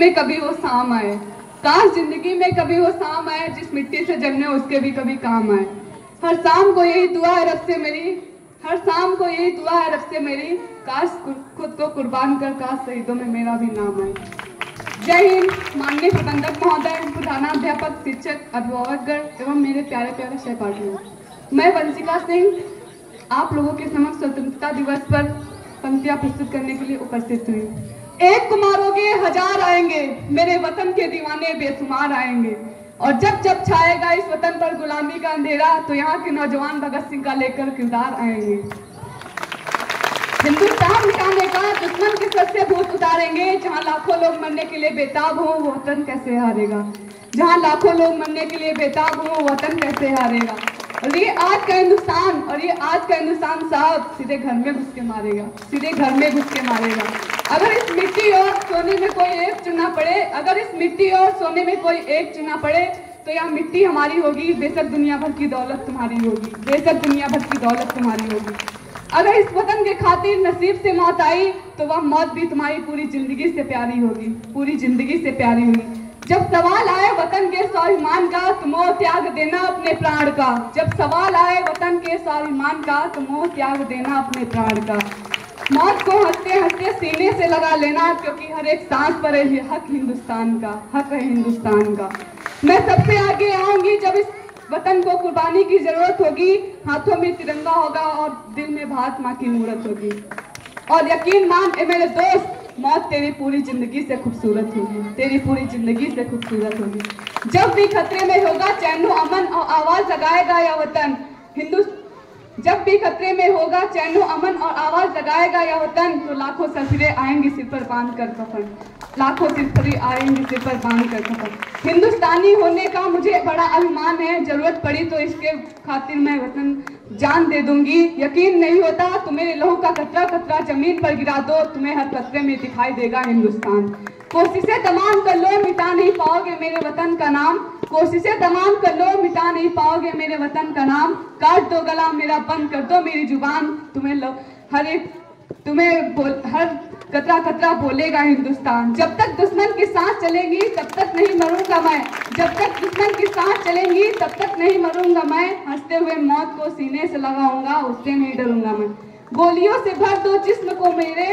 में कभी वो शाम आए। काश ज़िंदगी में कभी वो शाम आए, जिस मिट्टी से जन्मे उसके भी कभी काम आए। हर शाम को यही दुआ है रब से मेरी। हर शाम को यही दुआ है रब से मेरी। काश खुद को कुर्बान कर, काश शहीदों में मेरा भी नाम आए। जय हिंद, माननीय प्रबंधक महोदय प्रधानाध्यापक शिक्षक, अभिभावकगण एवं मेरे प्यारे प्यारे सहपाठियों। मैं वंशिका सिंह, आप लोगों के समक्ष स्वतंत्रता दिवस पर पंक्तियाँ प्रस्तुत करने के लिए उपस्थित हुई। कुमारोगे हज़ार आएँगे, मेरे वतन के दीवाने बेसुमार आएँगे। और जब जब छाएगा इस वतन पर गुलामी का अंधेरा तो यहाँ के नौजवान भगत सिंह का लेकर किरदार आएँगे। हिंदुस्तान मिटाने का दुश्मन के सर से भूत उतारेंगे, जहाँ लाखों लोग मरने के लिए बेताब हो, वो वतन कैसे हारेगा? जहाँ लाखों लोग मरने के लिए बेताब हो, वो वतन कैसे हारेगा? और ये आज का हिंदुस्तान, और ये आज का हिंदुस्तान साहब सीधे घर में घुस के मारेगा, सीधे घर में घुस के मारेगा। अगर इस मिट्टी और सोने में कोई एक चुना पड़े, अगर इस मिट्टी और सोने में कोई एक चुना पड़े तो यह मिट्टी हमारी होगी, बेशक दुनिया भर की दौलत तुम्हारी होगी, बेशक दुनिया भर की दौलत तुम्हारी होगी। अगर इस वतन के खातिर नसीब से मौत आई तो वह मौत भी तुम्हारी पूरी ज़िंदगी से प्यारी होगी, पूरी ज़िंदगी से प्यारी होगी। जब सवाल आए वतन के स्वाभिमान का तुमो त्याग देना अपने प्राण का। जब सवाल आए वतन के स्वाभिमान का तुमो त्याग देना अपने प्राण का। मौत को हँसते हँसते सीने से लगा लेना, क्योंकि हर एक सांस पर है हक हिंदुस्तान का, हक है हिंदुस्तान का। मैं सबसे आगे आऊँगी जब इस वतन को कुर्बानी की ज़रूरत होगी, हाथों में तिरंगा होगा और दिल में भारत माँ की मूर्त होगी। और यकीन मान, ए मेरे दोस्त, मौत तेरी पूरी ज़िंदगी से खूबसूरत होगी, तेरी पूरी ज़िंदगी से खूबसूरत होगी। जब भी खतरे में होगा, चैनो अमन और आवाज़ लगाएगा या वतन। हिंदू जब भी खतरे में होगा चैनो अमन और आवाज़ लगाएगा या वतन तो लाखों सफिरे आएँगे सिर पर बाँध कर कफन। लाखों सिरफरी आएँगे सिर पर बाँध कर कफन। हिंदुस्तानी होने का मुझे बड़ा अभिमान है। ज़रूरत पड़ी तो इसके खातिर मैं वतन जान दे दूँगी। यकीन नहीं होता तो मेरे लहू का कतरा कतरा ज़मीन पर गिरा दो, तुम्हें हर कतरे में दिखाई देगा हिंदुस्तान। कोशिशें तमाम कर लो, मिटा नहीं पाओगे मेरे वतन का नाम। कोशिशें तमाम कर लो, मिटा नहीं पाओगे मेरे वतन का नाम। काट दो गला मेरा, बंद कर दो मेरी ज़ुबान। तुम्हें लो, हर एक, तुम्हें बोल, हर कतरा कतरा बोलेगा हिंदुस्तान। जब तक दुश्मन की सांस चलेगी, तब तक नहीं मरूँगा मैं। जब तक दुश्मन की सांस चलेगी, तब तक नहीं मरूँगा मैं। हँसते हुए मौत को सीने से लगाऊँगा उससे नहीं डरूँगा मैं। गोलियों से भर दो जिस्म को मेरे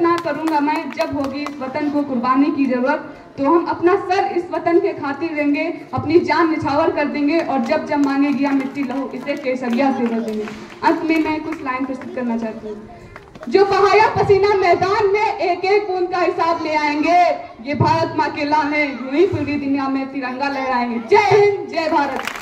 ना करूँगा मैं, जब होगी इस वतन को कुर्बानी की ज़रूरत तो हम अपना सर इस वतन के खातिर देंगे अपनी जान निछावर कर देंगे, और जब जब मांगेगी हम मिट्टी लहू, इसे केसरिया से भर देंगे। अंत में मैं कुछ लाइन प्रस्तुत करना चाहती हूँ। जो बहाया पसीना मैदान में एक एक बूंद का हिसाब ले आएँगे, ये भारत माँ के लाने यूँ ही पूरी दुनिया में तिरंगा लहराएँगे। जय हिंद, जय भारत।